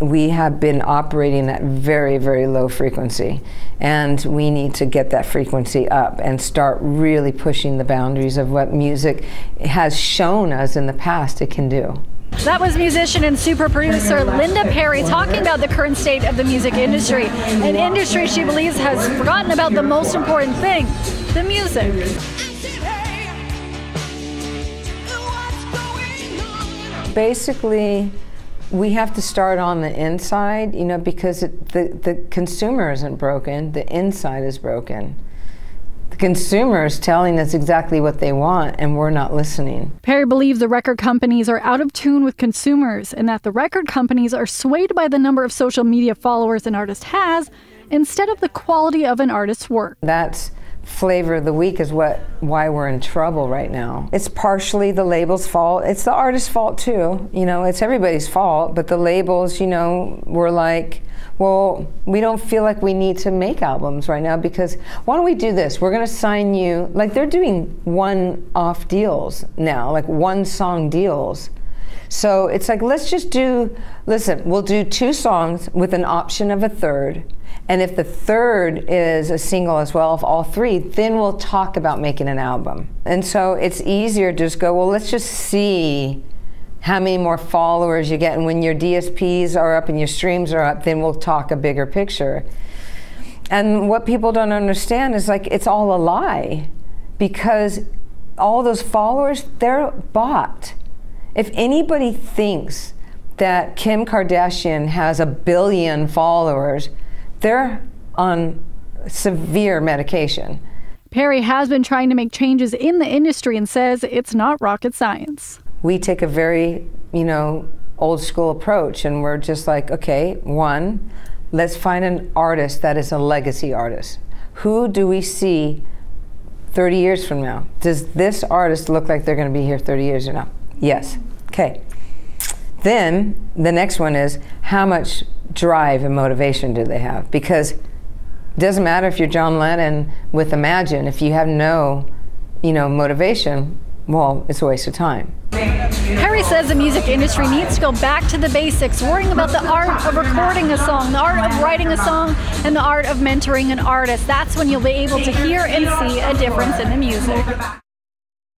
we have been operating at very, very low frequency. And we need to get that frequency up and start really pushing the boundaries of what music has shown us in the past it can do. That was musician and super producer Linda Perry talking about the current state of the music industry. An industry she believes has forgotten about the most important thing the music. Basically, we have to start on the inside, you know, because it, the, the consumer isn't broken, the inside is broken. The consumer is telling us exactly what they want, and we're not listening. Perry believes the record companies are out of tune with consumers and that the record companies are swayed by the number of social media followers an artist has instead of the quality of an artist's work. That's flavor of the week is what why we're in trouble right now. It's partially the label's fault. It's the artist's fault too. You know, it's everybody's fault, but the labels, you know, were like, well, we don't feel like we need to make albums right now because why don't we do this? We're going to sign you like they're doing one-off deals now, like one song deals. So it's like let's just do listen, we'll do two songs with an option of a third and if the third is a single as well, of all three, then we'll talk about making an album. And so it's easier to just go, well, let's just see how many more followers you get. And when your DSPs are up and your streams are up, then we'll talk a bigger picture. And what people don't understand is like it's all a lie because all those followers, they're bought. If anybody thinks that Kim Kardashian has a billion followers, they're on severe medication. Perry has been trying to make changes in the industry and says it's not rocket science. We take a very, you know, old school approach and we're just like, okay, one, let's find an artist that is a legacy artist. Who do we see 30 years from now? Does this artist look like they're going to be here 30 years or not? Yes. Okay. Then the next one is how much drive and motivation do they have? Because it doesn't matter if you're John Lennon with Imagine, if you have no, you know, motivation, well, it's a waste of time. Perry says the music industry needs to go back to the basics, worrying about the art of recording a song, the art of writing a song, and the art of mentoring an artist. That's when you'll be able to hear and see a difference in the music.